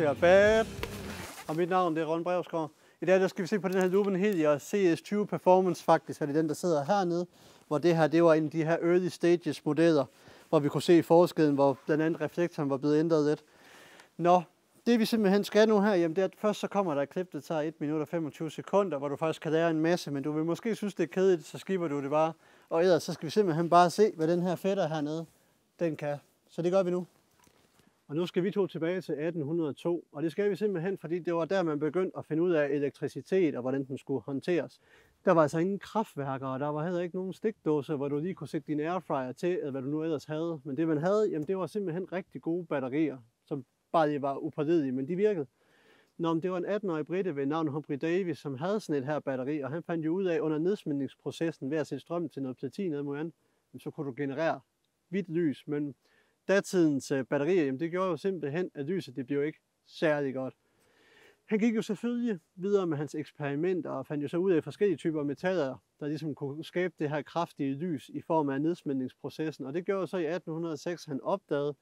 Du ser bad. Og mit navn det er Ron Brevsgaard. I dag der skal vi se på den her Lumen Helios CS20 Performance faktisk, er det den, der sidder hernede. Hvor det her, det var en af de her early stages modeller, hvor vi kunne se forskellen, hvor blandt andet reflektoren var blevet ændret lidt. Nå, det vi simpelthen skal nu her, jamen det er, at først så kommer der et klip, der tager 1 minut og 25 sekunder, hvor du faktisk kan lære en masse, men du vil måske synes, det er kedeligt, så skipper du det bare. Og ellers så skal vi simpelthen bare se, hvad den her fætter hernede, den kan. Så det gør vi nu. Og nu skal vi to tilbage til 1802, og det skal vi simpelthen, fordi det var der, man begyndte at finde ud af elektricitet og hvordan den skulle håndteres. Der var altså ingen kraftværker, og der var heller ikke nogen stikdåser, hvor du lige kunne sætte din airfryer til, eller hvad du nu ellers havde. Men det man havde, jamen det var simpelthen rigtig gode batterier, som bare lige var upålidelige, men de virkede. Nå, men det var en 18-årig britte ved navn Humphrey Davis, som havde sådan et her batteri, og han fandt jo ud af under nedsmeltningsprocessen ved at sætte strøm til noget platin ned mod så kunne du generere hvidt lys, men datidens øh, batterier, jamen det gjorde jo simpelthen, at lyset det blev ikke særlig godt. Han gik jo selvfølgelig videre med hans eksperimenter og fandt jo så ud af forskellige typer metaller, der ligesom kunne skabe det her kraftige lys i form af nedsmeltningsprocessen. Og det gjorde så i 1806, han opdagede,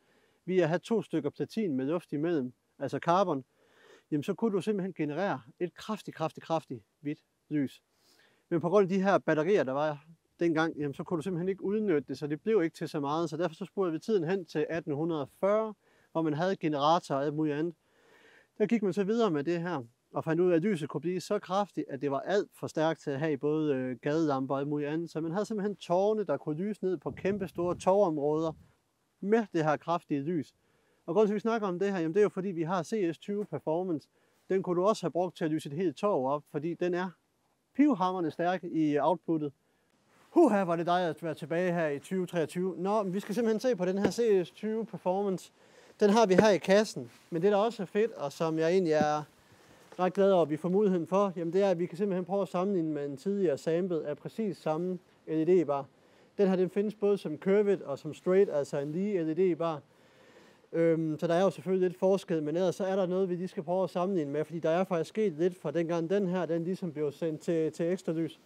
via at have to stykker platin med luft imellem, altså carbon, jamen så kunne du simpelthen generere et kraftigt, kraftigt, kraftigt hvidt lys. Men på grund af de her batterier, der var dengang, jamen så kunne du simpelthen ikke udnytte det, så det blev ikke til så meget. Så derfor så spurgte vi tiden hen til 1840, hvor man havde generatorer og alt muligt andet. Der gik man så videre med det her, og fandt ud af, at lyset kunne blive så kraftigt, at det var alt for stærkt til at have i både øh, gadelamper og alt muligt andet. Så man havde simpelthen tårne, der kunne lyse ned på kæmpe store tårområder med det her kraftige lys. Og grunden til, at vi snakker om det her, jamen det er jo fordi, vi har CS20 Performance. Den kunne du også have brugt til at lyse et helt tog op, fordi den er pivhammerne stærk i outputtet. Huha, var det dig at være tilbage her i 2023. Nå, men vi skal simpelthen se på den her CS20 Performance. Den har vi her i kassen. Men det, der også er fedt, og som jeg egentlig er ret glad over, at vi får muligheden for, jamen det er, at vi kan simpelthen prøve at sammenligne med en tidligere sample af præcis samme LED-bar. Den her, den findes både som curved og som straight, altså en lige LED-bar. Øhm, så der er jo selvfølgelig lidt forskel, men ellers så er der noget, vi lige skal prøve at sammenligne med, fordi der er faktisk sket lidt fra dengang den her, den ligesom blev sendt til, til ekstra lys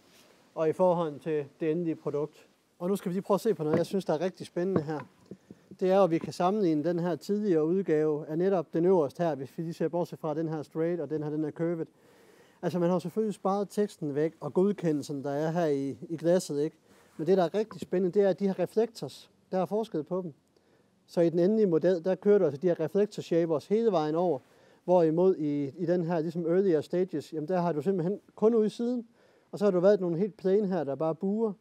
og i forhold til det endelige produkt. Og nu skal vi lige prøve at se på noget, jeg synes, der er rigtig spændende her. Det er at vi kan sammenligne den her tidligere udgave af netop den øverste her, hvis vi lige ser bortset fra den her straight og den her, den er curved. Altså man har selvfølgelig sparet teksten væk og godkendelsen, der er her i, i glasset, ikke? Men det, der er rigtig spændende, det er, at de her reflektors, der er forsket på dem. Så i den endelige model, der kører du altså de her reflector shapers hele vejen over, hvorimod i, i den her ligesom earlier stages, jamen der har du simpelthen kun ude i siden, og så har du været nogle helt plain her, der bare buer.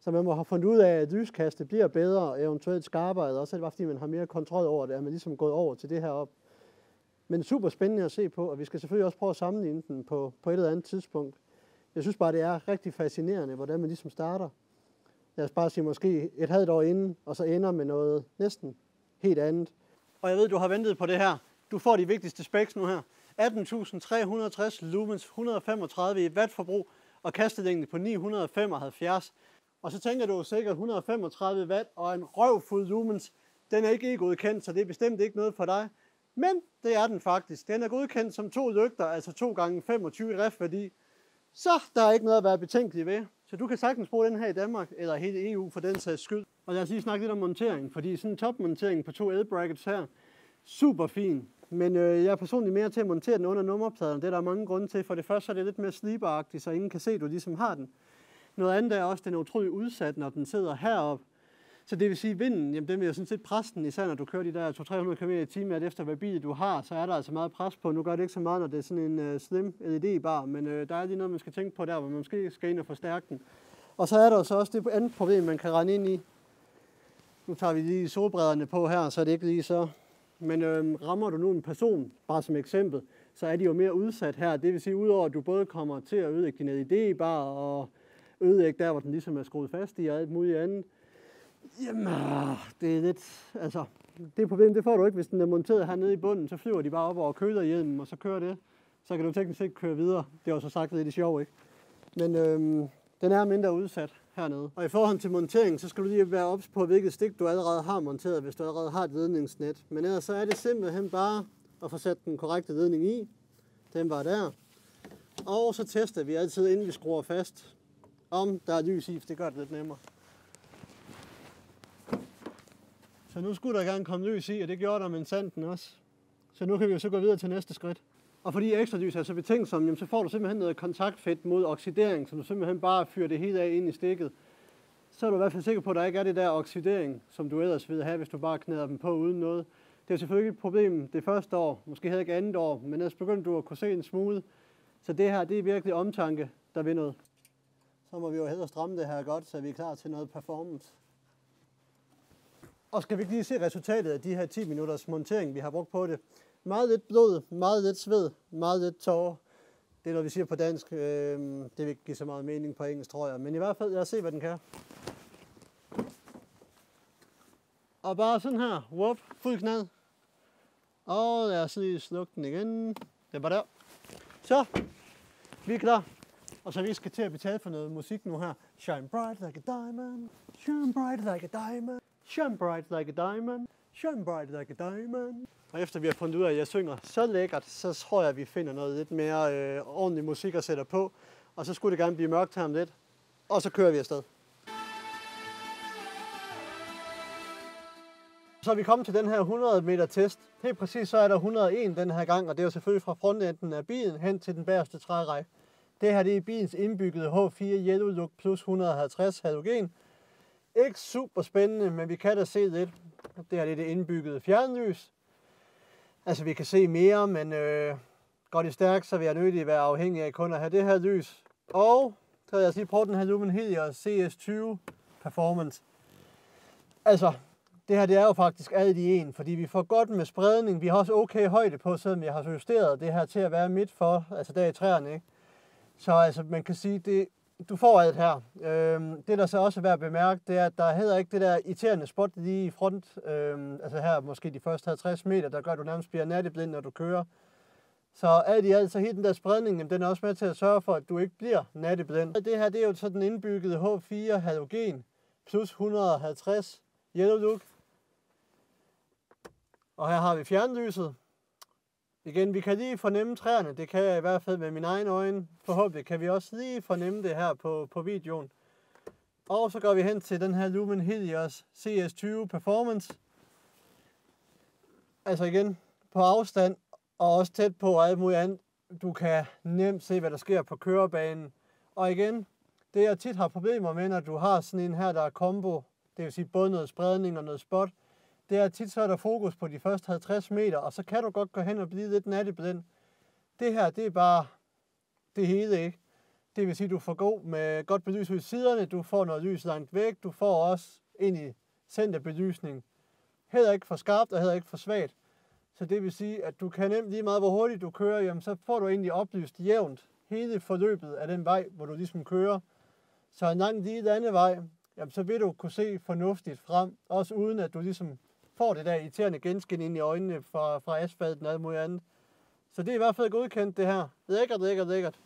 Så man må have fundet ud af, at lyskastet bliver bedre og eventuelt skarpere, eller også er det bare fordi, man har mere kontrol over det, at man ligesom gået over til det her op. Men super spændende at se på, og vi skal selvfølgelig også prøve at sammenligne den på, på et eller andet tidspunkt. Jeg synes bare, det er rigtig fascinerende, hvordan man ligesom starter. Lad os bare sige måske et halvt år inden, og så ender med noget næsten helt andet. Og jeg ved, du har ventet på det her. Du får de vigtigste specs nu her. 18.360 lumens, 135 i wattforbrug, og kastelængde på 975. Og så tænker du sikkert 135 watt og en røvfuld lumens. Den er ikke godkendt, så det er bestemt ikke noget for dig. Men det er den faktisk. Den er godkendt som to lygter, altså 2 gange 25 ref-værdi. Så der er ikke noget at være betænkelig ved. Så du kan sagtens bruge den her i Danmark, eller hele EU for den sags skyld. Og lad os lige snakke lidt om montering, fordi sådan en topmontering på to L-brackets her, super fin. Men øh, jeg er personligt mere til at montere den under nummerpladen. Det er der mange grunde til. For det første så er det lidt mere sliberagtigt, så ingen kan se, at du ligesom har den. Noget andet er også, at den er utrolig udsat, når den sidder heroppe. Så det vil sige, at vinden, jamen, den vil jo sådan set presse den, især når du kører de der 200-300 km i timen, at efter hvad bil du har, så er der altså meget pres på. Nu gør det ikke så meget, når det er sådan en øh, slim LED-bar, men øh, der er lige noget, man skal tænke på der, hvor man måske skal ind og forstærke den. Og så er der så også det andet problem, man kan rende ind i. Nu tager vi lige solbrædderne på her, så er det ikke lige så men øhm, rammer du nu en person, bare som eksempel, så er de jo mere udsat her. Det vil sige, udover at du både kommer til at ødelægge din LED bare og ødelægge der, hvor den ligesom er skruet fast i og alt muligt andet. Jamen, ah, det er lidt, altså, det problem, det får du ikke, hvis den er monteret hernede i bunden, så flyver de bare op over kølerhjelmen, og så kører det. Så kan du teknisk set køre videre. Det var så sagt lidt i sjov, ikke? Men øhm, den er mindre udsat hernede. Og i forhold til montering, så skal du lige være ops på, hvilket stik du allerede har monteret, hvis du allerede har et ledningsnet. Men ellers så er det simpelthen bare at få sat den korrekte ledning i. Den var der. Og så tester vi altid, inden vi skruer fast, om der er lys i, for det gør det lidt nemmere. Så nu skulle der gerne komme lys i, og det gjorde der med sanden også. Så nu kan vi jo så gå videre til næste skridt. Og fordi ekstra lys er så betænksom, jamen, så får du simpelthen noget kontaktfedt mod oxidering, så du simpelthen bare fyrer det hele af ind i stikket. Så er du i hvert fald sikker på, at der ikke er det der oxidering, som du ellers vil have, hvis du bare knæder dem på uden noget. Det er selvfølgelig et problem det første år, måske heller ikke andet år, men ellers begyndte du at kunne se en smule. Så det her, det er virkelig omtanke, der vil noget. Så må vi jo hellere stramme det her godt, så vi er klar til noget performance. Og skal vi ikke lige se resultatet af de her 10 minutters montering, vi har brugt på det. Meget lidt blod, meget lidt sved, meget lidt tårer. Det er noget, vi siger på dansk. Øh, det vil ikke give så meget mening på engelsk, tror jeg. Men i hvert fald, lad os se, hvad den kan. Og bare sådan her. Whoop, fuld knald. Og lad os lige slukke den igen. Det var der. Så, vi er klar. Og så vi skal til at betale for noget musik nu her. Shine bright like a diamond. Shine bright like a diamond. Shine bright like a diamond. Shine bright like a diamond. Og efter vi har fundet ud af, at jeg synger så lækkert, så tror jeg, at vi finder noget lidt mere øh, ordentlig musik at sætte på. Og så skulle det gerne blive mørkt her om lidt. Og så kører vi afsted. Så er vi kommet til den her 100 meter test. Helt præcis så er der 101 den her gang, og det er jo selvfølgelig fra frontenden af bilen hen til den bagerste trærække. Det her det er bilens indbyggede H4 Yellow Look plus 150 halogen. Ikke super spændende, men vi kan da se lidt. Det her er det indbyggede fjernlys. Altså vi kan se mere, men øh, går det stærkt, så vil jeg nødig være afhængig af kun at have det her lys. Og så vil jeg sige prøve den her Lumen Helios CS20 Performance. Altså, det her det er jo faktisk alt i en, fordi vi får godt med spredning. Vi har også okay højde på, selvom jeg har justeret det her til at være midt for, altså der i træerne. Ikke? Så altså, man kan sige, det, du får alt her. Øhm, det, der så også er værd at bemærke, det er, at der er heller ikke det der irriterende spot lige i front, øhm, altså her måske de første 50 meter, der gør, at du nærmest bliver natteblind, når du kører. Så alt i alt, så hele den der spredning, den er også med til at sørge for, at du ikke bliver natteblind. Det her, det er jo sådan indbygget H4 halogen plus 150 yellow look. Og her har vi fjernlyset. Igen, vi kan lige fornemme træerne. Det kan jeg i hvert fald med mine egne øjne. Forhåbentlig kan vi også lige fornemme det her på, på videoen. Og så går vi hen til den her Lumen Helios CS20 Performance. Altså igen, på afstand og også tæt på og alt muligt andet. Du kan nemt se, hvad der sker på kørebanen. Og igen, det jeg tit har problemer med, når du har sådan en her, der er combo, det vil sige både noget spredning og noget spot, det er tit så er der fokus på de første 50 meter, og så kan du godt gå hen og blive lidt nattig på den. Det her, det er bare det hele, ikke? Det vil sige, at du får god med godt belys ud i siderne, du får noget lys langt væk, du får også ind i centerbelysning. Heller ikke for skarpt og heller ikke for svagt. Så det vil sige, at du kan nemt lige meget, hvor hurtigt du kører, jamen så får du egentlig oplyst jævnt hele forløbet af den vej, hvor du ligesom kører. Så en lang lige landevej, jamen så vil du kunne se fornuftigt frem, også uden at du ligesom får det der irriterende genskin ind i øjnene fra, fra asfalten og alt muligt andet. Så det er i hvert fald godkendt det her. Lækkert, lækkert, lækkert.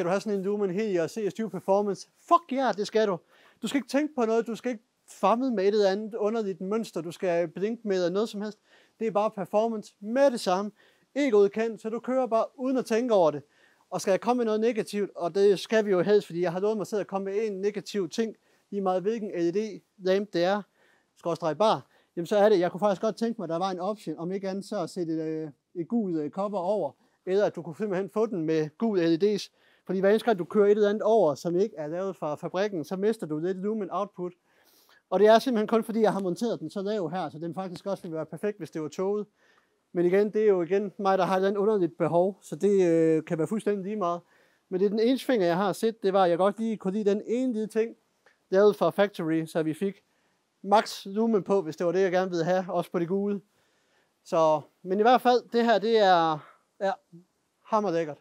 Skal du have sådan en Lumen Helios CS20 Performance. Fuck ja, yeah, det skal du. Du skal ikke tænke på noget, du skal ikke famle med et eller andet underligt mønster, du skal blinke med eller noget som helst. Det er bare performance med det samme. Ikke udkendt, så du kører bare uden at tænke over det. Og skal jeg komme med noget negativt, og det skal vi jo helst, fordi jeg har lovet mig selv at komme med en negativ ting, lige meget hvilken LED-lamp det er, skråstrej bare, jamen så er det, jeg kunne faktisk godt tænke mig, at der var en option, om ikke andet så at sætte et, øh, et gult øh, cover over, eller at du kunne simpelthen få den med gul LED's, fordi hver eneste gang du kører et eller andet over, som ikke er lavet fra fabrikken, så mister du lidt lumen output. Og det er simpelthen kun fordi, jeg har monteret den så lav her, så den faktisk også ville være perfekt, hvis det var toget. Men igen, det er jo igen mig, der har et underligt behov, så det øh, kan være fuldstændig lige meget. Men det er den eneste finger, jeg har set, det var, at jeg godt lige kunne lide den ene lille ting, lavet fra Factory, så vi fik max lumen på, hvis det var det, jeg gerne ville have, også på det gule. Så, men i hvert fald, det her, det er ja, hammerlækkert.